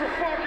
make some fucking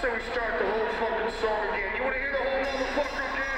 say we start the whole fucking song again. You wanna hear the whole motherfucker again?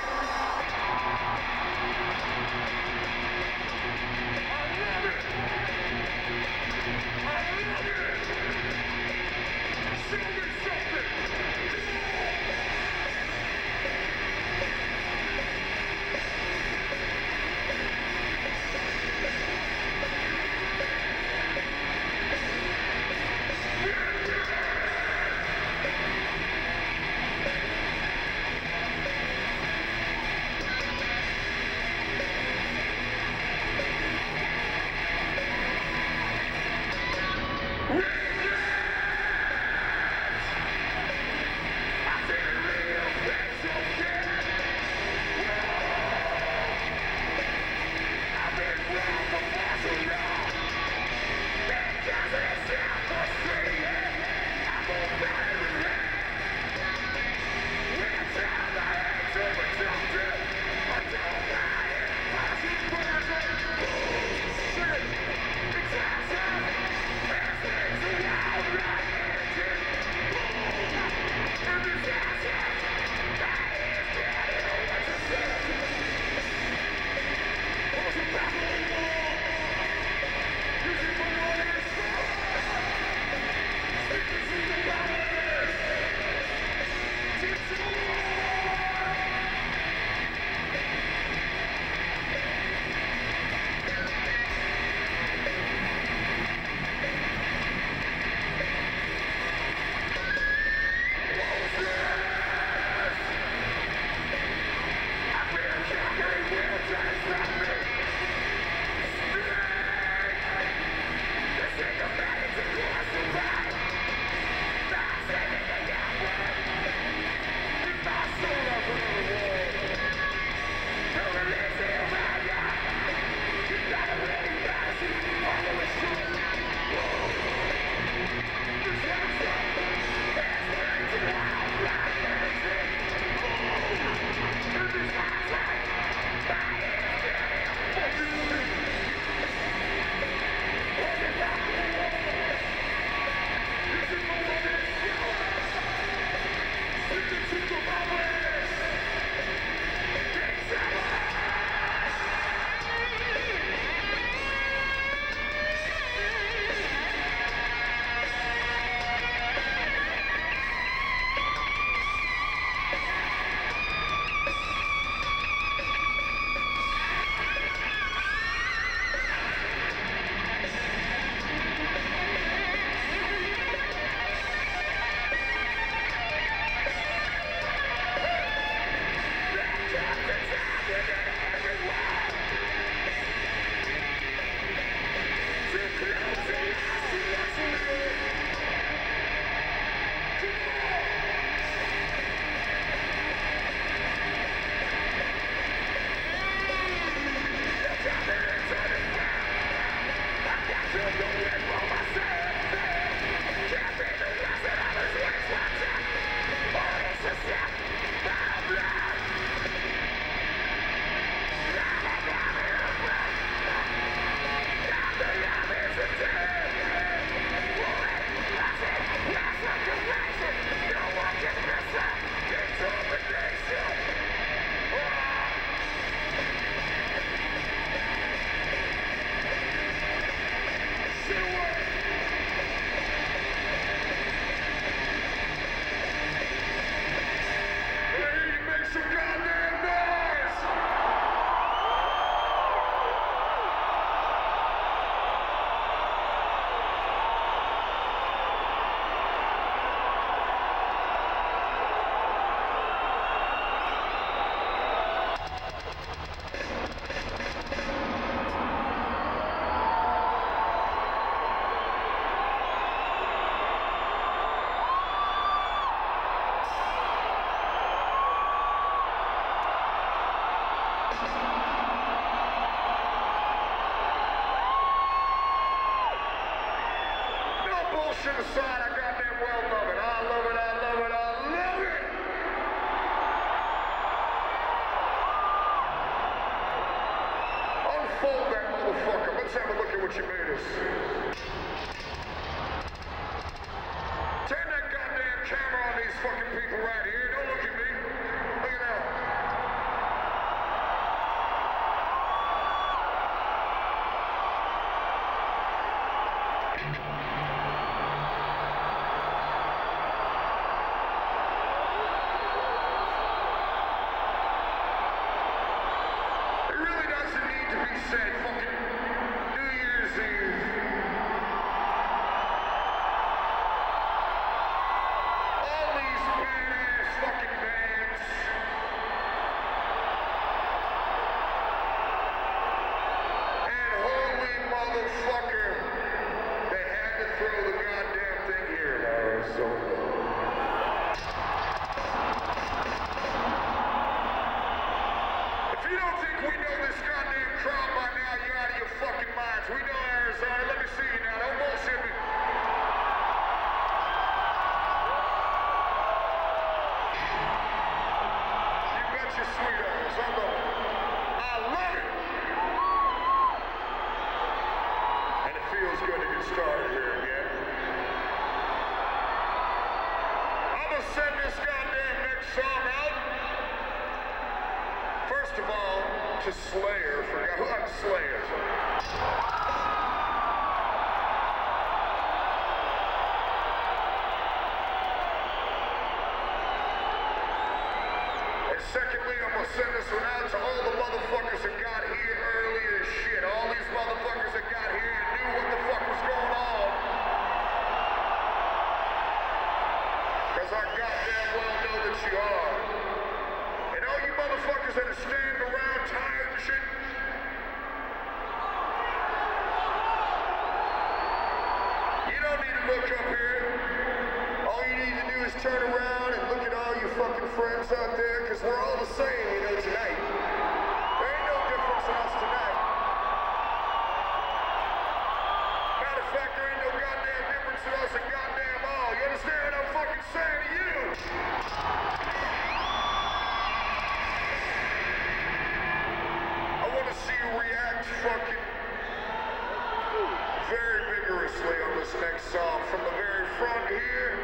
seriously on this next song. From the very front here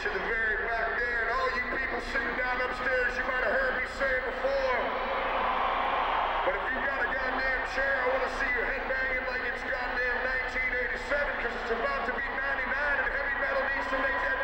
to the very back there. And all you people sitting down upstairs, you might have heard me say it before. But if you got a goddamn chair, I want to see you headbanging like it's goddamn 1987 because it's about to be 99 and heavy metal needs to make that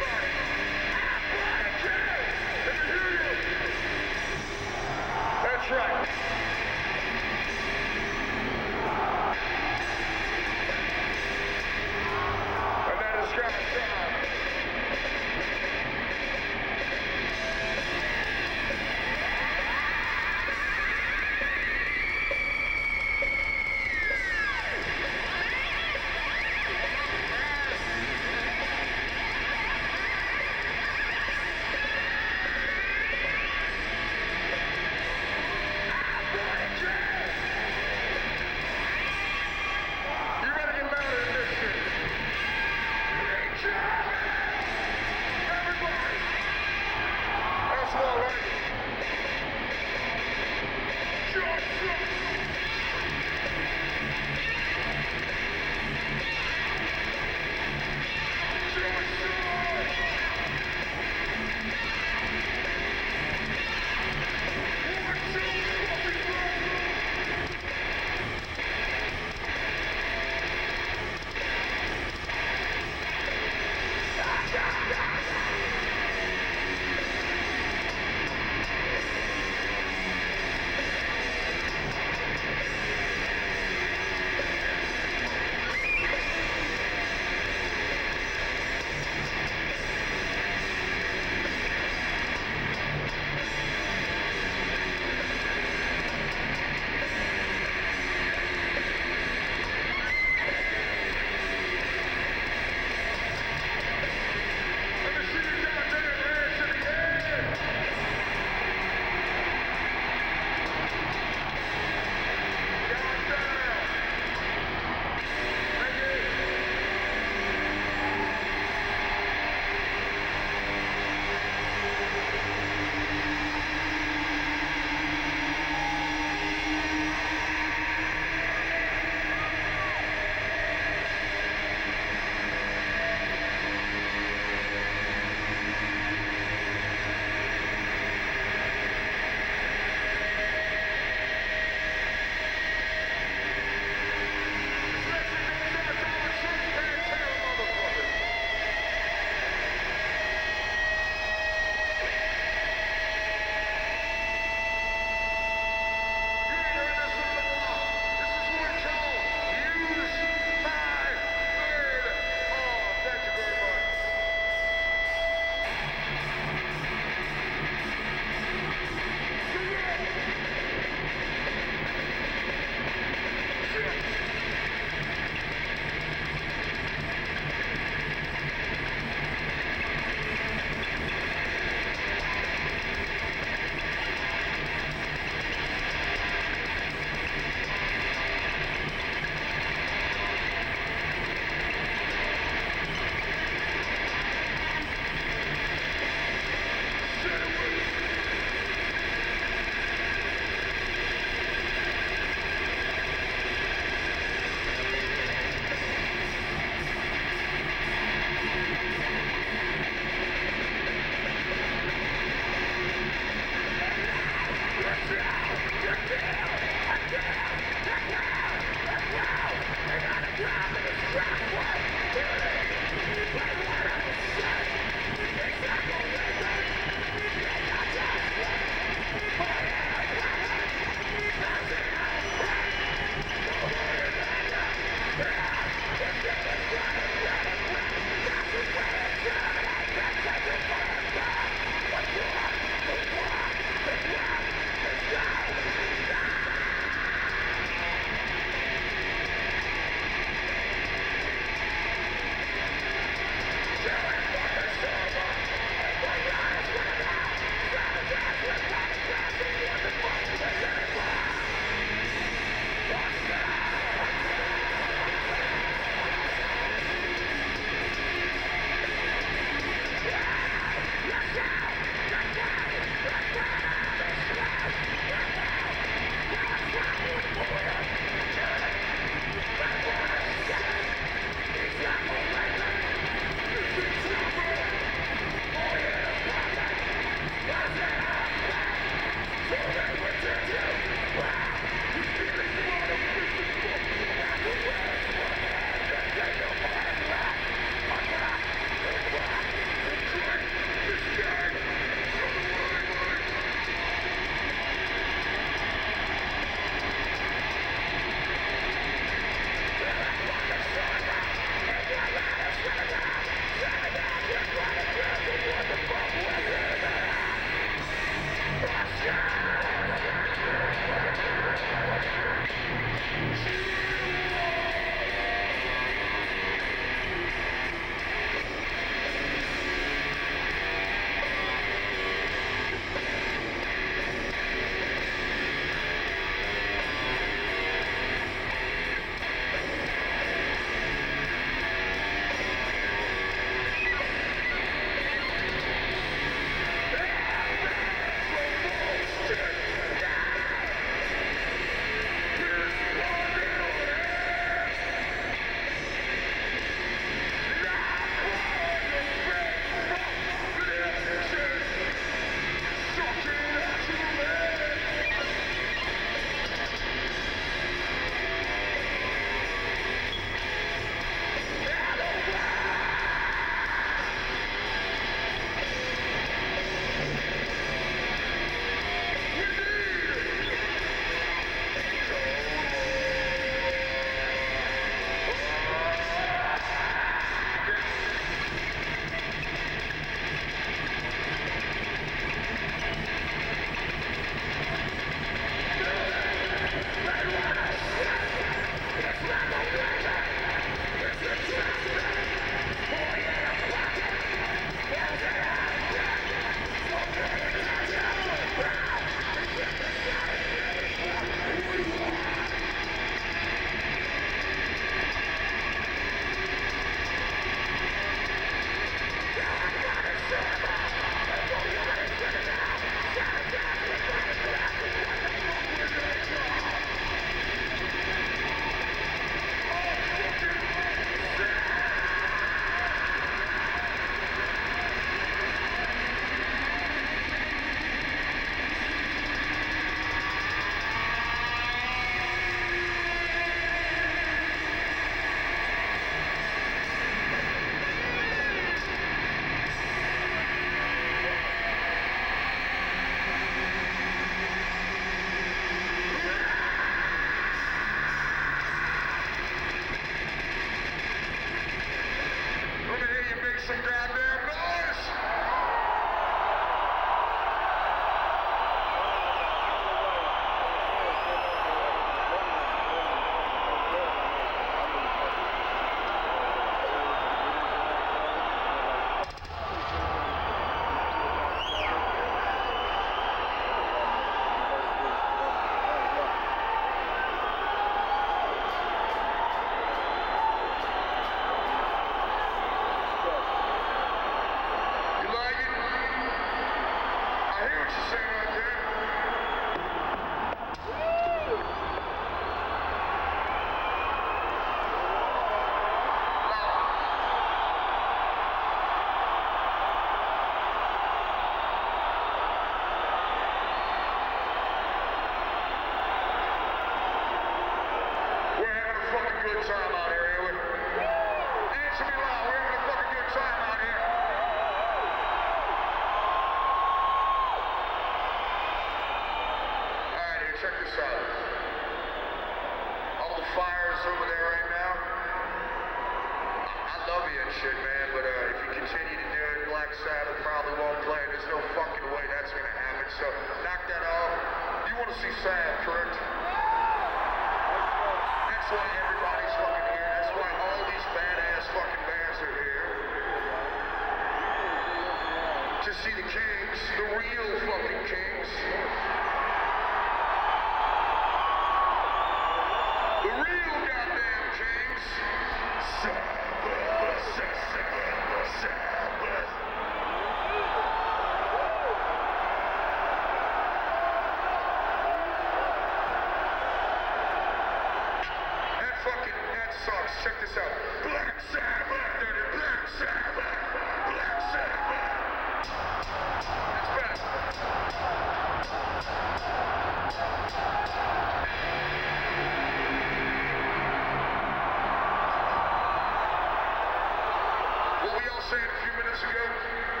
saying a few minutes ago?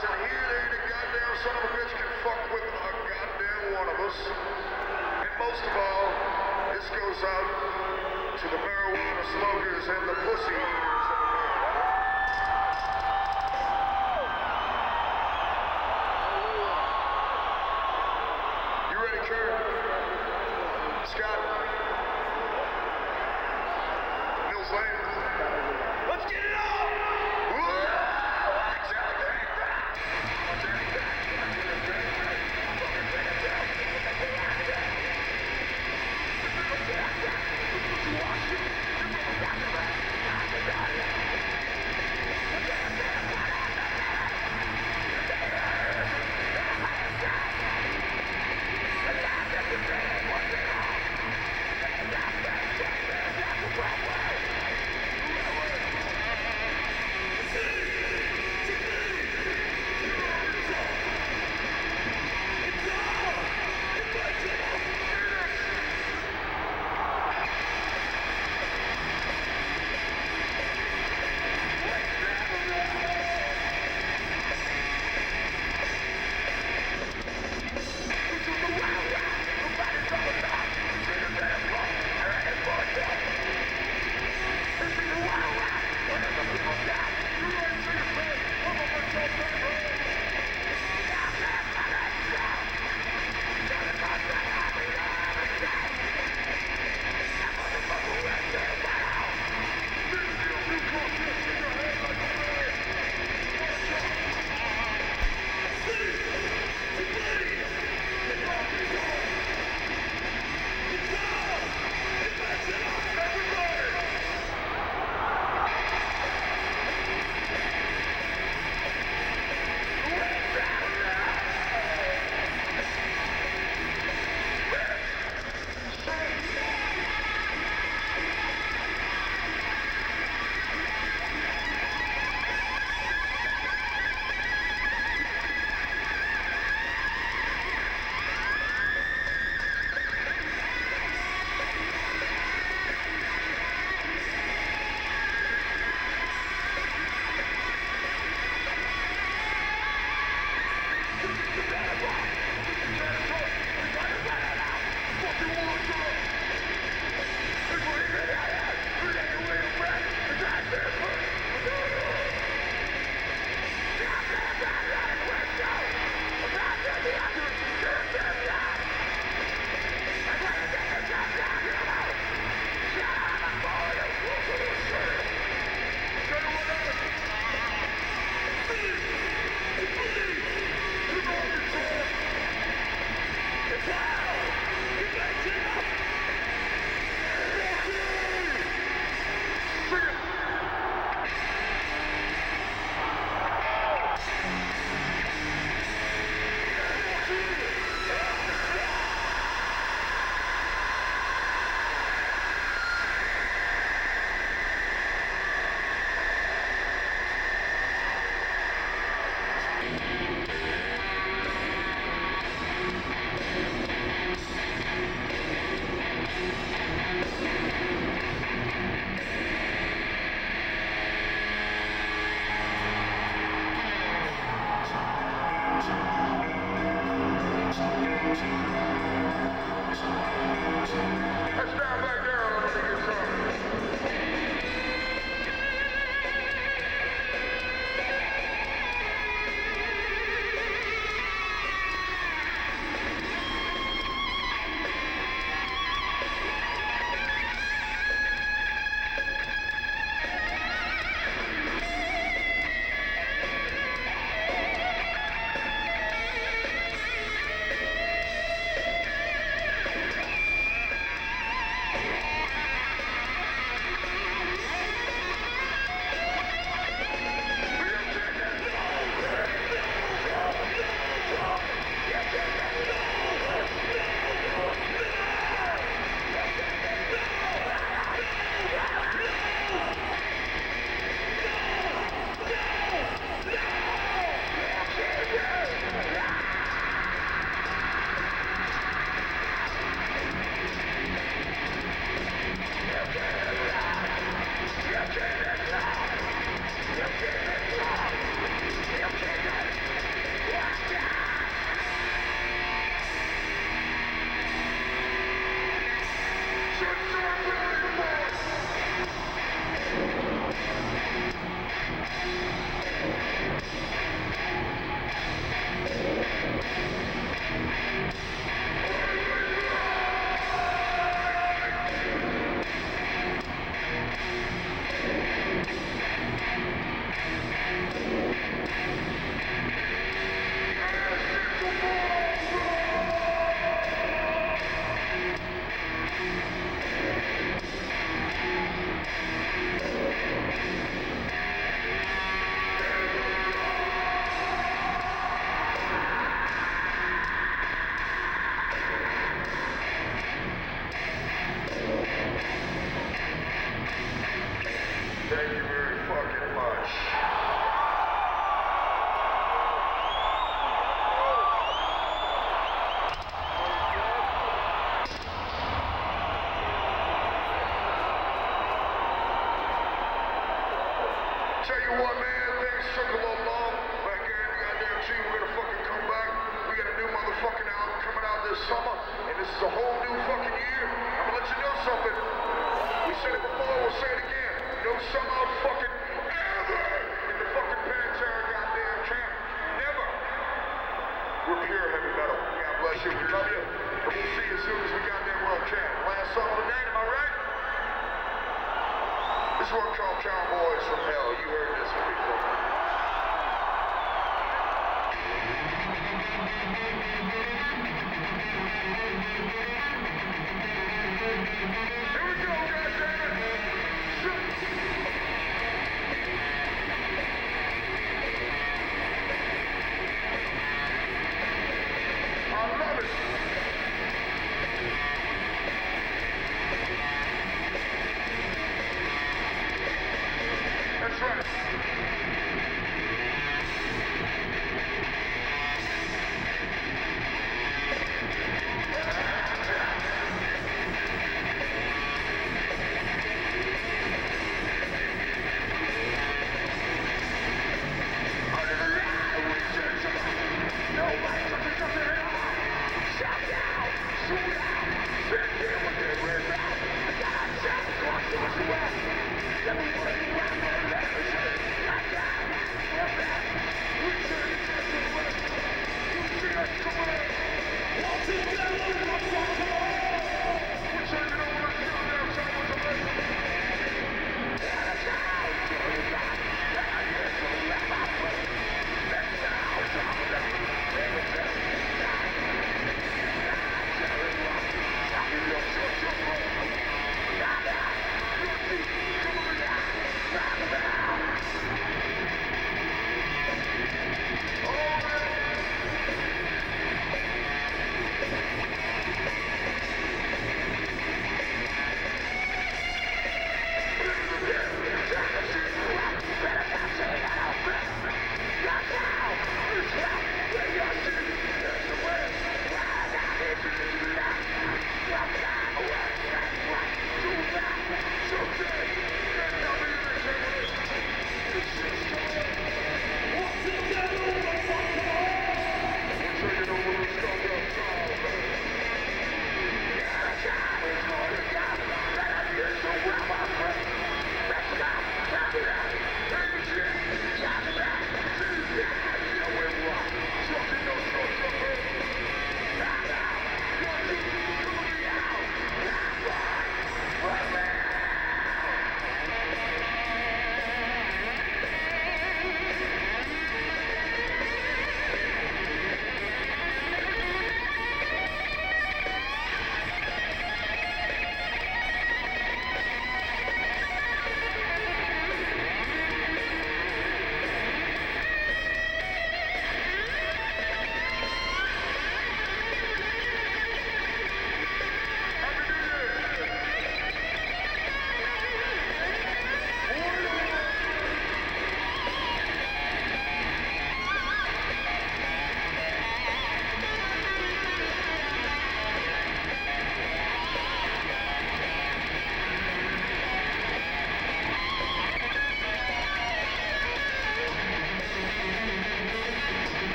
and here ain't a goddamn son of a bitch can fuck with a goddamn one of us. And most of all, this goes out to the marijuana smokers and the pussy.